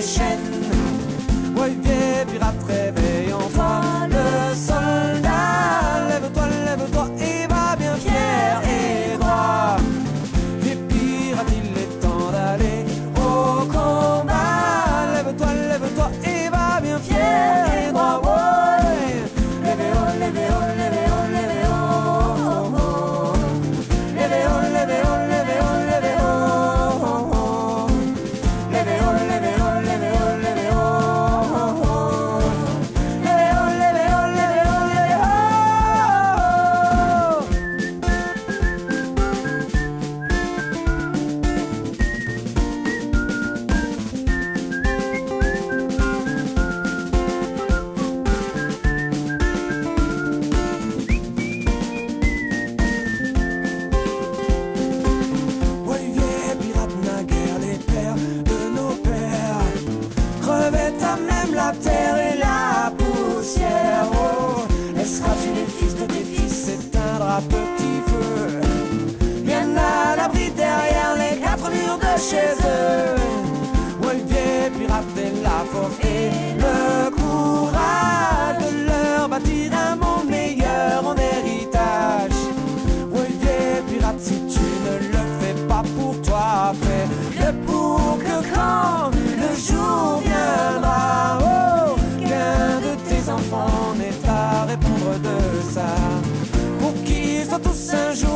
salvation. de chez eux, la force et le courage de leur bâtir un monde meilleur en héritage. Où pirate si tu ne le fais pas pour toi, fais-le pour que quand le jour viendra, oh, qu'un de tes enfants n'ait à répondre de ça, pour qu'ils soient tous un jour.